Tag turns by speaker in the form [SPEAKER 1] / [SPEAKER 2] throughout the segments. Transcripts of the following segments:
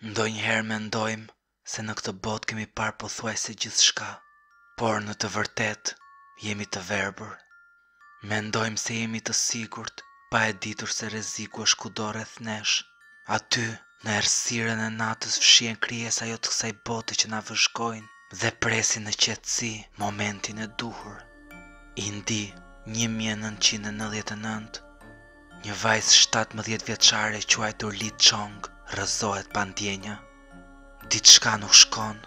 [SPEAKER 1] Ndonjëherë mendojmë se në këtë botë kemi parë pothuajse gjithçka, por në të vërtetë jemi të verbër. Mendojmë se jemi të sigurt, pa e ditur se rreziku është kudo rreth nesh. Aty, në errësirën e natës fshihen krijesa jo të kësaj bote që na vëzhgojnë dhe presin në qetësi momentin e duhur. Indi, një mijë e nëntëqind e nëntëdhjetë e nëntë, Një vajzë shtatëmbëdhjetë vjeçare e quajtur Li Chong rrëzohet pa ndjenja. Diçka nuk shkon,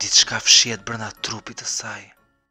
[SPEAKER 1] diçka fshihet brenda trupit të saj.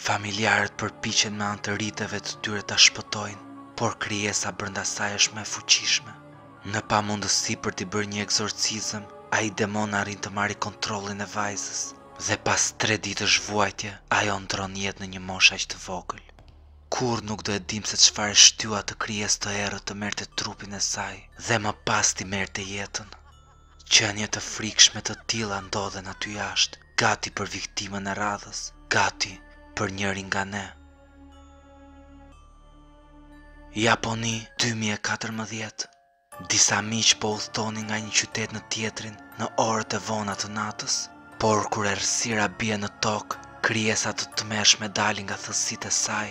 [SPEAKER 1] Familjarët përpiqen me anë të riteve të tyre ta shpëtojnë, por krijesa brenda saj është më e fuqishme. Në pamundësi për t'i bërë një ekzorcizëm, ai demon arrin të marri kontrollin e vajzës, dhe pas tre ditësh vuajtje, ajo ndërron jetë në një moshë aq të vogël. Kurrë nuk do e dimë se çfarë e shtyu atë krijesë të errët të merrte trupin e saj dhe më pas t'i merrte jetën. Qenie të frikshme të tilla ndodhen aty jashtë, gati për viktimën e radhës, gati për njërin nga ne. Japoni, dy mijë e katërmbëdhjetë, Disa miq po udhëtonin nga një qytet në tjetrin në orët e vona të natës, por kur errësira bie në tokë, krijesa të tmerrshme dalin nga thellësitë e saj.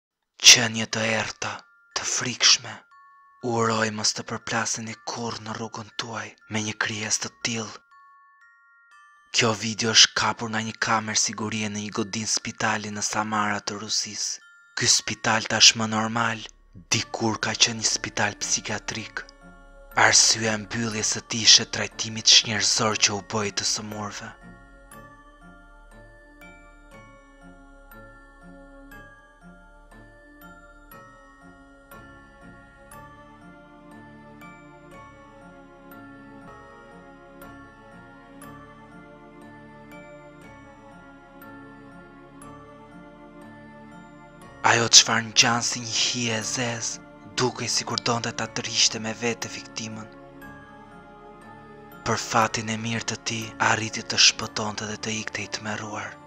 [SPEAKER 1] Qenie të errëta, të frikshme. U uroj mos të përplaseni kurrë në rrugën tuaj me një krijesë të tillë. Kjo video është kapur nga një kamerë sigurie në një godinë spitali në Samara të Rusisë. Ky spital tashmë normal, dikur ka qenë një spital psikiatrik. Arsyeja e mbylljes së tij ishte trajtimi çnjerëzor që u bëhej të sëmurëve. Ajo çfarë ngjan si një hije e zezë, dukej sikur donte ta tërhiqte me vete viktimën. Për fatin e mirë të tij, arriti të shpëtonte dhe të ikte i tmerruar.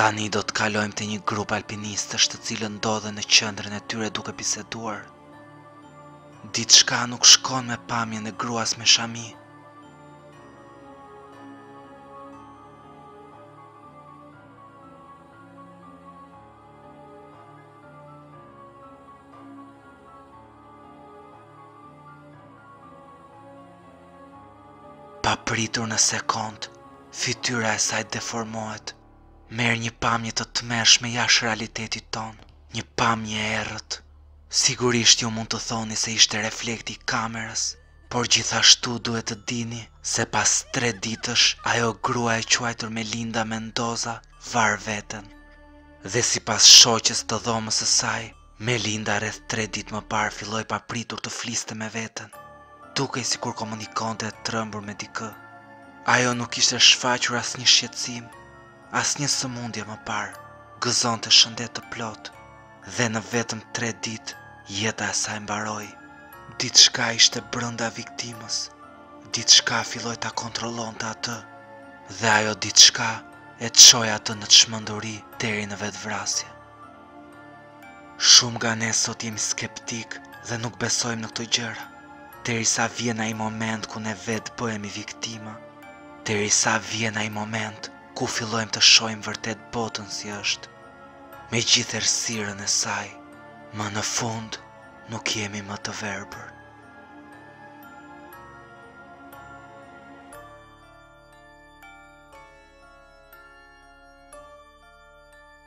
[SPEAKER 1] Tani do të kalojmë te një grup alpinistësh të cilët ndodhen në qendrën e tyre duke biseduar. Diçka nuk shkon me pamjen e gruas me shami. Papritur në sekondë, fytyra e saj deformohet. Merr një pamje të tmerrshme jashtë realitetit tonë, një pamje e errët. Sigurisht ju mund të thoni se ishte reflekti i kamerës, por gjithashtu duhet të dini se pas tre ditësh ajo grua e quajtur Melinda Mendoza var veten. Dhe sipas shoqes të dhomës së saj, Melinda rreth tre ditë më parë filloi papritur të fliste me veten. Dukej sikur komunikonte e trembur me dikë. Ajo nuk kishte shfaqur asnjë shqetësim, asnjë sëmundje më parë. Gëzonte shëndet të plotë dhe në vetëm tre ditë jeta e saj mbaroi. Diçka ishte brenda viktimës. Diçka filloi ta kontrollonte atë dhe ajo diçka e çoi atë në çmenduri deri në vetëvrasje. Shumë nga ne sot jemi skeptikë dhe nuk besojmë në këto gjëra, derisa vjen ai moment ku ne vetë bëhemi viktima, derisa vjen ai moment ku fillojmë të shohim vërtet botën si është, me gjithë errësirën e saj, më në fund nuk jemi më të verbër.